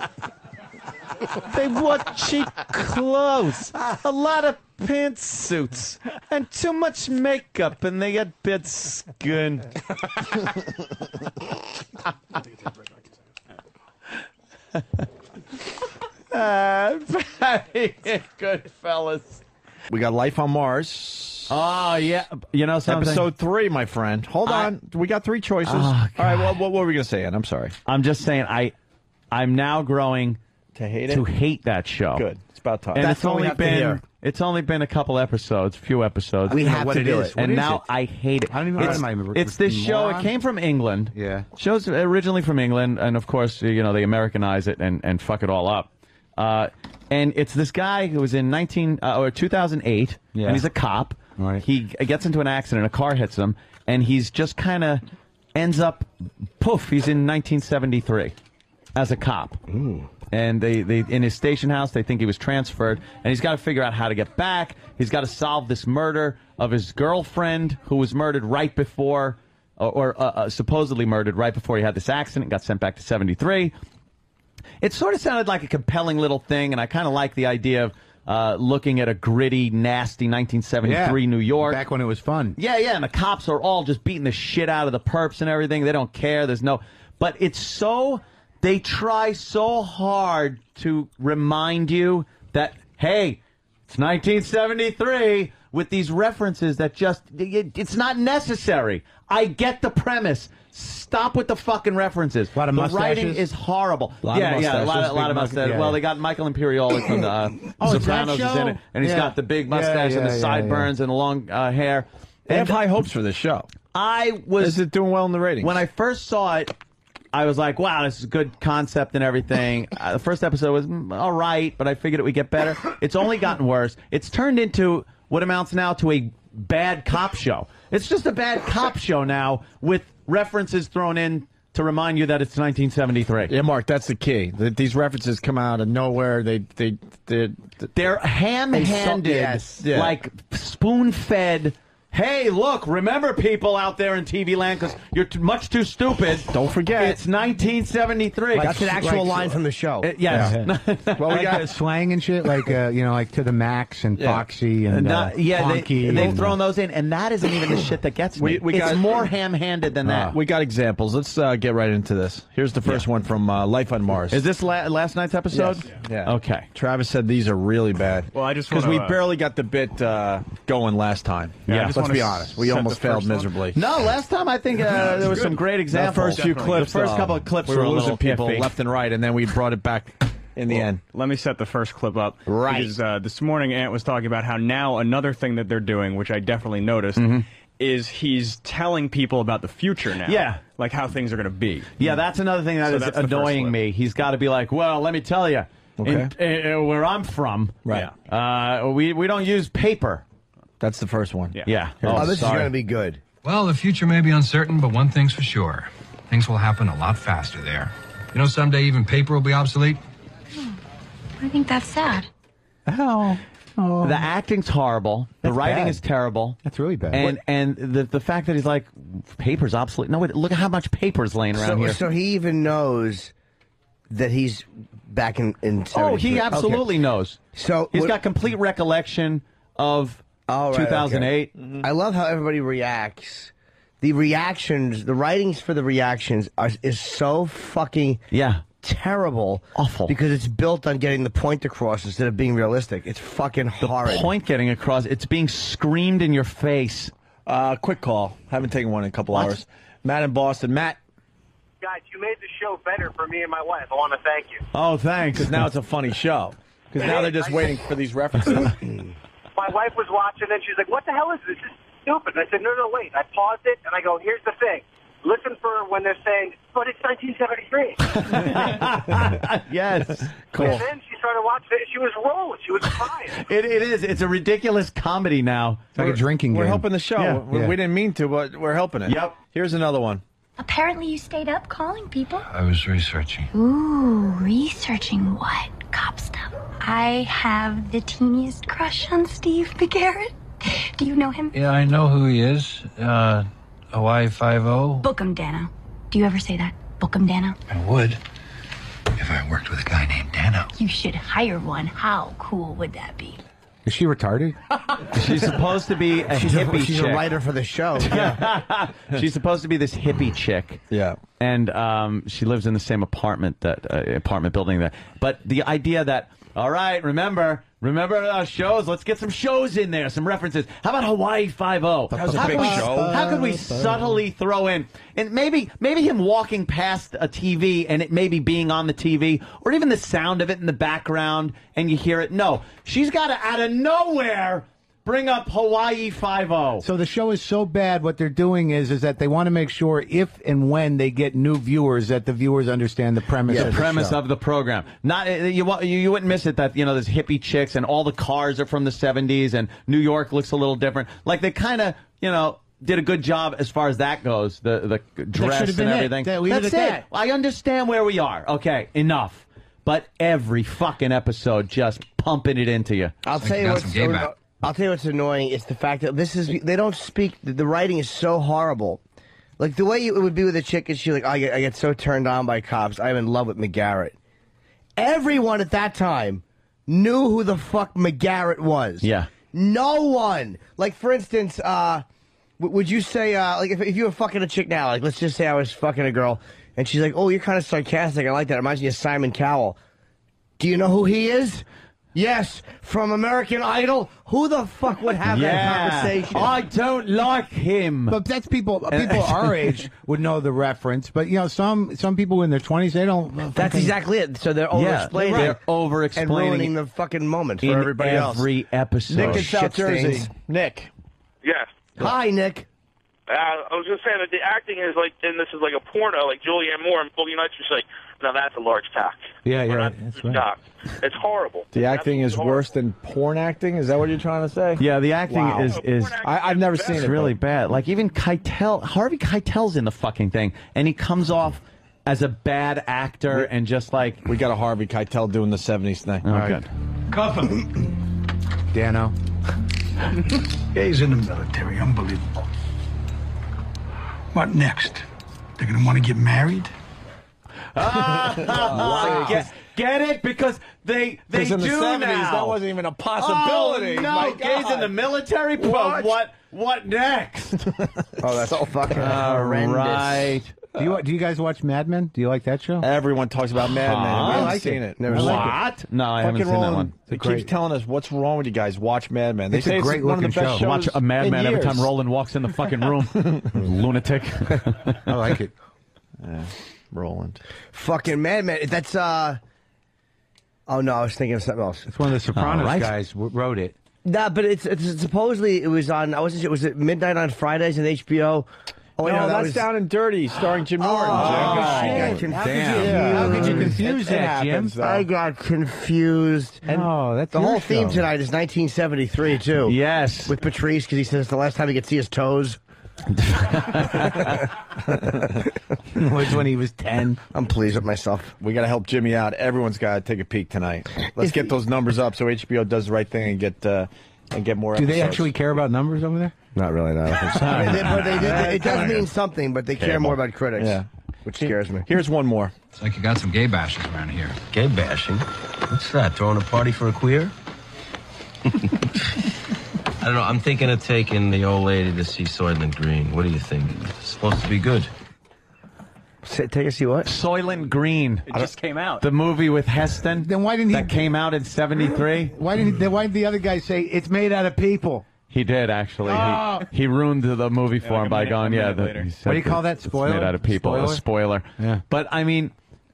They wore cheap clothes, a lot of pantsuits, and too much makeup, and they had bad skin. uh, *laughs* good fellas. We got Life on Mars. Oh yeah, you know something. Episode three, my friend. Hold I- on, we got three choices. Oh, All right, what, what were we gonna say? Ed? I'm sorry. I'm just saying, I, I'm now growing to hate it? to hate that show. Good. It's about time. And That's it's only been it's only been a couple episodes, few episodes. We have to do it. And now it? I hate it. I don't even know it's, what am it's this show. It came from England. Yeah. Show's originally from England, and of course, you know they Americanize it and and fuck it all up. Uh, and it's this guy who was in 19 uh, or 2008, Yeah. and he's a cop. Right. He gets into an accident, a car hits him, and he's just kind of ends up poof. He's in 1973 as a cop. And they, they in his station house, they think he was transferred, and he's got to figure out how to get back. He's got to solve this murder of his girlfriend, who was murdered right before, or, or uh, uh, supposedly murdered right before he had this accident. Got sent back to '73. It sort of sounded like a compelling little thing, and I kind of like the idea of uh, looking at a gritty, nasty 1973 New York. Back when it was fun. Yeah, yeah, and the cops are all just beating the shit out of the perps and everything. They don't care. There's no, but it's so they try so hard to remind you that hey, it's 1973 with these references that just it- it's not necessary. I get the premise. Stop with the fucking references. lot of the mustaches? writing is horrible. Lot of yeah, yeah, a lot, a lot of mu- mustaches. yeah, well, yeah. they got Michael Imperioli from the uh, *laughs* Oh, Sopranos is in it, and he's Yeah. got the big Yeah, mustache and the yeah, sideburns and the long uh, hair. They have And high hopes for this show. I was. Is it doing well in the ratings? When I first saw it, I was like, "Wow, this is a good concept and everything." uh, the first episode was mm, all right, but I figured it would get better. It's only gotten worse. It's turned into what amounts now to a bad cop show. It's just a bad cop show now with references thrown in to remind you that it's 1973. Yeah, Mark, that's the key. That these references come out of nowhere. They they they They're ham-handed, Yes. Yeah. like spoon-fed. Hey, look! Remember, people out there in TV land, because you're t- much too stupid. Don't forget, it's 1973. That's an actual line from the show. Uh, yes. *laughs* well, we got slang and shit, like uh, you know, like to the max and Yeah. Foxy and uh, Not- yeah, they, Honky they've and, thrown those in, and that isn't even the *coughs* shit that gets me. We- we it's got- more ham-handed than that. We got examples. Let's uh, get right into this. Here's the first one from uh, Life on Mars. Is this la- last night's episode? Yes. Yeah. Okay. Travis said these are really bad. Well, I just because we uh, barely got the bit uh, going last time. Yeah, I just let's be honest. We almost failed first one. miserably. No, last time I think *laughs* uh, there was some great examples. The first few clips. The first uh, couple of clips we were were losing little people iffy. left and right, and then we brought it back in the Well, end. Let me set the first clip up. Right. Because, uh, this morning, Ant was talking about how now another thing that they're doing, which I definitely noticed, Mm-hmm. is he's telling people about the future now. Yeah. Like how things are going to be. Yeah, that's another thing that So is that's annoying me. He's got to be like, well, let me tell you, Okay. where I'm from, Right. Uh, we we don't use paper. That's the first one. Yeah. Yeah. Oh, oh this sorry. is going to be good. Well, the future may be uncertain, but one thing's for sure. Things will happen a lot faster there. You know, someday even paper will be obsolete. I think that's sad. Oh. Oh. The acting's horrible. That's the writing bad. is terrible. That's really bad. And and the the fact that he's like paper's obsolete. No, wait, look at how much paper's laying around So, here. so he even knows that he's back in. in oh, 73. he Okay. absolutely knows. So He's what- got complete recollection of All right, 2008. okay. I love how everybody reacts. The reactions, the writings for the reactions are, is so fucking yeah terrible, awful because it's built on getting the point across instead of being realistic. It's fucking horrid. Point getting across. It's being screamed in your face. Uh, quick call. Haven't taken one in a couple What? hours. Matt in Boston. Matt, Guys, you made the show better for me and my wife. I want to thank you. Oh, thanks. because now it's a funny show. Because now they're just *laughs* waiting for these references. *laughs* My wife was watching and she's like, "What the hell is this? This is stupid." And I said, "No, no, wait." I paused it and I go, "Here's the thing. listen for when they're saying, "But it's 1973." *laughs* *laughs* yes. Cool. And then she started watching it. She was rolling. She was crying. *laughs* It, it is. It's a ridiculous comedy now. like a drinking We're game. helping the show. Yeah. We, Yeah. we didn't mean to, but we're helping it. Yep. Here's another one. Apparently, you stayed up calling people. I was researching. Ooh, researching what? Cop stuff. I have the teeniest crush on Steve McGarrett. *laughs* Do you know him? Yeah, I know who he is. Uh, Hawaii Five O. Book him, Danno. Do you ever say that? Book him, Danno. I would if I worked with a guy named Danno. You should hire one. How cool would that be? Is she retarded? *laughs* She's supposed to be a She's, a, hippie she's chick. a writer for the show. *laughs* Yeah. She's supposed to be this hippie chick. Yeah. And um, she lives in the same apartment that uh, apartment building that. But the idea that all right, remember, remember uh, shows. Let's get some shows in there, some references. How about Hawaii Five O? That was a how big could we, show. How could we subtly throw in and maybe maybe him walking past a TV and it maybe being on the TV or even the sound of it in the background and you hear it. No, she's got to out of nowhere bring up Hawaii Five O. So the show is so bad. What they're doing is is that they want to make sure if and when they get new viewers, that the viewers understand the premise. the of premise the show. of the program. Not uh, you, you you wouldn't miss it that you know there's hippie chicks and all the cars are from the 70s and New York looks a little different. Like they kind of you know did a good job as far as that goes. The the dress should have been and it. everything. That- leave it That's at that. I understand where we are. Okay, enough. But every fucking episode just pumping it into you. I'll tell you what's so, I'll tell you what's annoying. It's the fact that this is they don't speak. The, the writing is so horrible. Like the way you, it would be with a chick, and she like I get I get so turned on by cops. I'm in love with McGarrett. Everyone at that time knew who the fuck McGarrett was. Yeah. No one. Like for instance, uh, would you say uh, like if, if you were fucking a chick now, like let's just say I was fucking a girl, and she's like, "Oh, you're kind of sarcastic. I like that. It reminds me of Simon Cowell." Do you know who he is? Yes, from American Idol. Who the fuck would have Yeah. that conversation? I don't like him. But that's people. People *laughs* our age would know the reference, but you know some some people in their twenties they don't. That's fucking- exactly it. So they're over Yeah, explaining. they're over-explaining and ruining the fucking moment for in everybody else. every episode. Nick in South Jersey. Nick. Yes. Hi, Nick. Uh, I was just saying that the acting is like, and this is like a porno, like Julianne Moore and Boogie Nights. Just like, now that's a large cock. Yeah, Or yeah, not that's right. cock. It's horrible. The acting is worse than porn acting. Is that what you're trying to say? Yeah, the acting Wow. is is I, I've never seen it's it. really but- bad. Like even Keitel, Harvey Keitel's in the fucking thing, and he comes off as a bad actor and just like we got a Harvey Keitel doing the '70s thing. Oh, good. Cuff him. *clears throat* Danno. *laughs* yeah, he's in the military. Unbelievable. What next? They're gonna want to get married? Ah, get, get it because they they 'Cause in the do 70s, now. that wasn't even a possibility. Oh, no, My gays in the military. What? What? What? What next? *laughs* Oh, that's so fucking horrendous. right. Do you do you guys watch Mad Men? Do you like that show? Everyone talks about Mad Men. and We Huh? haven't like seen it. it. Never I like what? No, I haven't Fucking seen that one. They It's keep telling us what's wrong with you guys. Watch Mad Men. They It's a say it's great one of the looking best show. Watch a madman in every time. Roland walks in the fucking room. *laughs* Lunatic. I like it. *laughs* Yeah, Roland. Fucking Mad Men. That's uh. Oh no, I was thinking of something else. It's one of the Sopranos right. guys w- wrote it. Nah, but it's, it's supposedly it was on. I wasn't sure. Was it midnight on Fridays on HBO? Oh, wait, no, no, that that's was Down and Dirty, starring Jim Norton. Oh, Jim. shit. How could How you- could you- Yeah. how could you confuse it that, Jim? though. I got confused. And oh, that's the your whole theme tonight is 1973 too. Yes, with Patrice because he says it's the last time he could see his toes. *laughs* was when he was ten. I'm pleased with myself. We got to help Jimmy out. Everyone's got to take a peek tonight. Let's get those numbers up so HBO does the right thing and get uh, and get more. Do they actually care about numbers over there? Not really. No. *laughs* I mean, they, but they, do- it does mean something, but they care Cable. more about critics. Yeah. which scares me. Here's one more. It's like you got some gay bashers around here. Gay bashing? What's that? Throwing a party for a queer? *laughs* I don't know. I'm thinking of taking the old lady to see Soylent Green. What do you think? It's supposed to be good. Take us see what? Soylent Green. It just came out. The movie with Heston. Then why didn't he? That came out in '73. Why didn't? Then why did the other guy say it's made out of people? He did actually. Oh. He, he ruined the movie for like him by minute- going, yeah. The, What do you call that? It's Spoiler? made out of people. A Spoiler? spoiler. Yeah. But I mean,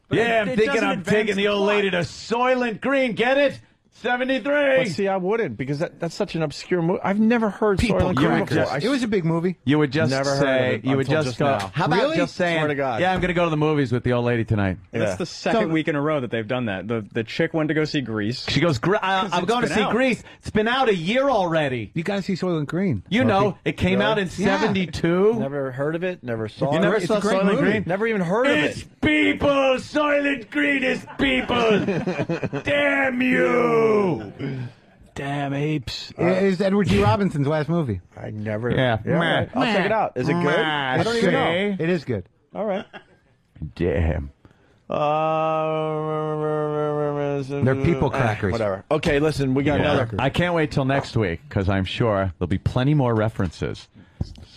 But yeah, it- I'm it thinking doesn't I'm taking the old lady to Soylent Green. Get it? 73. But see, I wouldn't because that, that's such an obscure movie. I've never heard People Soylent Green before. I It was a big movie. You would just Never heard say, of it you would just, just go, now. how about Really? just saying, Swear to God. yeah, I'm going to go to the movies with the old lady tonight. That's the second week in a row that they've done that. The the chick went to go see Grease. She goes, "Gre- I'm it's going to see out. Grease. It's been out a year already. You got to see Soylent Green. You know, it came out in Yeah. 72. Never heard of it. Never saw You it. never It's saw Soylent. Green? Never even heard of It's it. People. Soylent Green is people. *laughs* Damn you. Damn apes. It is Edward G. Robinson's last movie. I never. Yeah. all right. I'll check it out. Is it good? I don't even know. It is good. All right. Damn. Uh, They're people crackers. Whatever. Okay, listen, we got Yeah. another. I can't wait till next week because I'm sure there'll be plenty more references.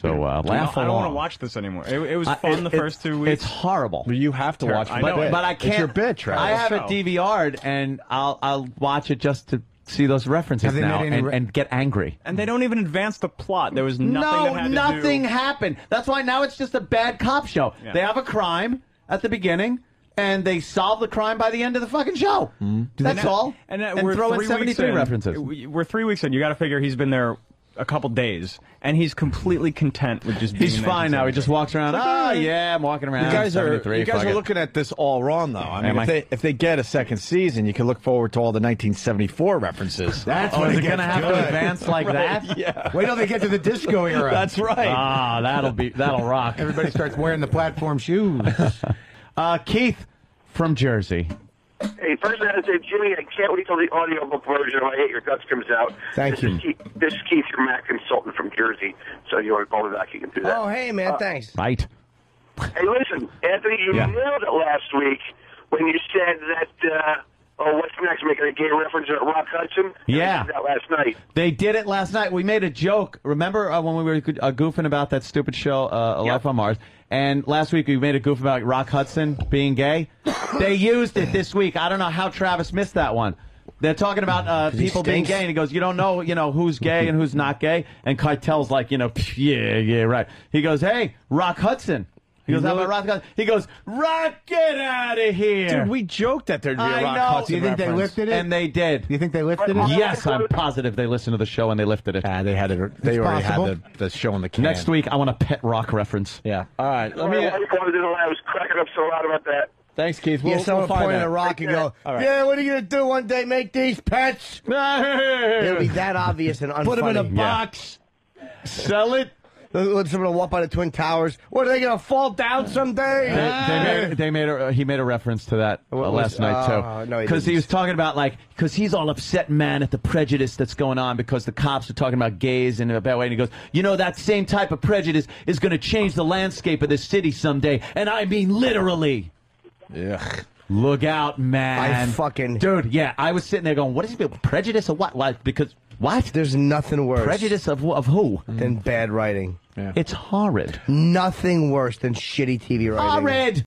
So uh, I laugh don't, I don't want to watch this anymore. It, it was I- fun it- the first two weeks. It's horrible. You have to watch. I the it. But I can't. It's your bit, Travis. I have it show. DVR'd, and I'll I'll watch it just to see those references now any and, re- and get angry. and they don't even advance the plot. There was nothing no, that had nothing to do. happened. That's why now it's just a bad cop show. Yeah. They have a crime at the beginning, and they solve the crime by the end of the fucking show. That's And- all. And, uh, and we're throw three in weeks 73 in. references. We're three weeks in. You got to figure he's been there a couple days, and he's completely content with just. being He's fine now. He just walks around. Oh yeah, I'm walking around. You guys are you guys are it." looking at this all wrong, though. I mean, Am if I? they if they get a second season, you can look forward to all the 1974 references. That's Oh, when is it it going to gets have good. to advance like Right, that? Yeah. Wait till they get to the disco era. *laughs* That's right. Ah, that'll be that'll rock. Everybody starts wearing the platform shoes. *laughs* Uh, Keith from Jersey. Hey, first I have to say, Jimmy, I can't wait till the audiobook version of I Hate Your Guts comes out. Thank this you. Is Keith, this is Keith, your Mac consultant from Jersey. So you want to call me back, you can do that. Oh, hey, man, thanks. Right. Hey, listen, Anthony, you Yeah. nailed it last week when you said that, uh, oh, what's next? Making a gay reference to Rock Hudson? Yeah. I did that last night. They did it last night. We made a joke. Remember uh, when we were uh, goofing about that stupid show, uh, A Life on Mars? And last week we made a goof about Rock Hudson being gay. *coughs* they used it this week. I don't know how Travis missed that one. They're talking about uh, people being gay, and he goes, "You don't know, you know who's gay and who's not gay." And Keitel's like, "You know, yeah, yeah, right." He goes, "Hey, Rock Hudson." He goes, "How about Rock He goes, "Rock, get out of here!" Dude, we joked that there'd be a I Rock know. Hudson Do you think they reference. lifted it? And they did. You think they lifted it? Yes, I'm positive they listened to the show and they lifted it. Ah, they had it. They It's already possible. had the, the show in the can. Next week, I want a pet rock reference. Yeah. All right. Let My me. wife wanted to know I was cracking up so loud about that. Thanks, Keith. We'll, Yeah, we'll someone find point at that. a rock and go, All right. yeah, what are you going to do one day? Make these pets? *laughs* It'll be that obvious and unfunny. Put them in a Yeah. box. Sell it. Let someone walk by the Twin Towers. What, are they going to fall down someday? They, they made, they made a, he made a reference to that uh, last was- night oh, too, no, he because he was talking about like because he's all upset, man, at the prejudice that's going on because the cops are talking about gays in a bad way, and he goes, you know, that same type of prejudice is going to change the landscape of this city someday, and I mean literally. Ugh. Look out, man! I fucking- dude, yeah, I was sitting there going, what is it? Prejudice or what? What? Because what? There's nothing worse Prejudice of of who? than bad writing. It's horrid. Nothing worse than shitty TV writing. Horrid.